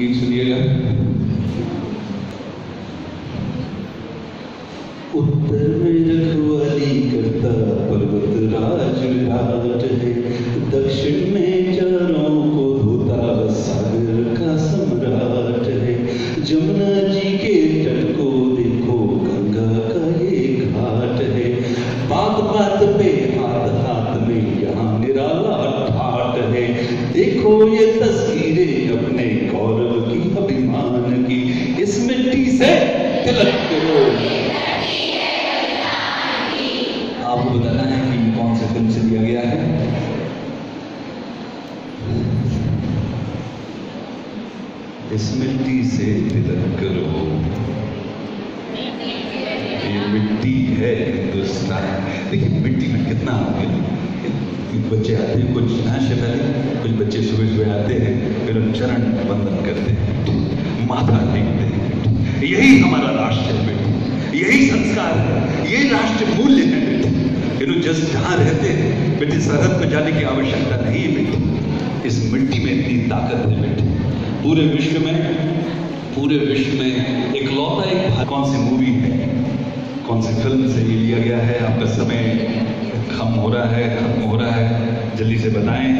تقریر سنیے گا۔ اتر میں رکھوالی کرتا راج گھاٹ ہے دکشن میں سے تلک ہو آپ کو بتانا ہے کہ کون سے فلم سے دیا گیا ہے؟ اس مٹی سے تلک کرو۔ یہ مٹی ہے ہندوستان دیکھیے، مٹی میں کتنا آتے بچے آتے ہیں، کچھ ناشے پہلے کچھ بچے صبح صبح آتے ہیں، پھر ہم چرن بندن کرتے ہیں۔ یہی ہمارا راشٹر ہے بیٹے۔ یہی سنسکار ہے۔ یہ راشٹر مولیہ ہے بیٹے۔ یعنی جس جہاں رہتے ہیں، بیٹے، سرحد کو جانے کی آوشکتا نہیں ہے بیٹے۔ اس مٹی میں اتنی طاقت ہے بیٹے۔ پورے وشو میں، پورے وشو میں اکلوتا ایک کون سی مووی ہے؟ کون سی فلم سے یہ لیا گیا ہے؟ آپ کا سمے خم ہو رہا ہے، ختم ہو رہا ہے۔ جلدی سے بتائیں۔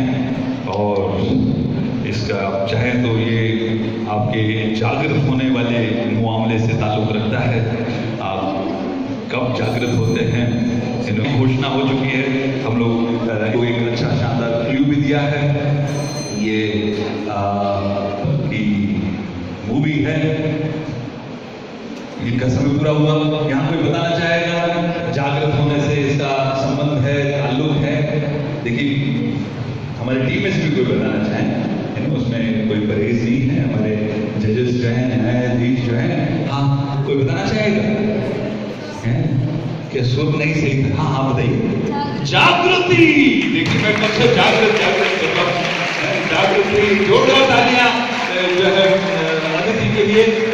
اور اس کا آپ چاہیں تو یہ کے جاگرت ہونے والے معاملے سے تعلق رکھتا ہے۔ آپ کب جاگرت ہوتے ہیں؟ انہیں گھوشنا ہو چکی ہے۔ ہم لوگ کو ایک اچھا شاندار کلیو بھی دیا ہے۔ یہ کی مووی ہے۔ ان کا سمے پورا ہوا۔ یہاں کوئی بتانا چاہے گا؟ جاگرت ہونے سے اس کا سمبند ہے، تعلق ہے۔ دیکھیے ہمارے ٹیم میں سے بھی کوئی بتانا چاہیں کہ سر نہیں صحیح تھا ہاں آپ بتائیے جاگرتی! دیکھیں میں کب سے جاگرت جاگرت کر ہوں جاگرتی جوڑ دو تالیاں، جو ہے ادتھی کے لیے۔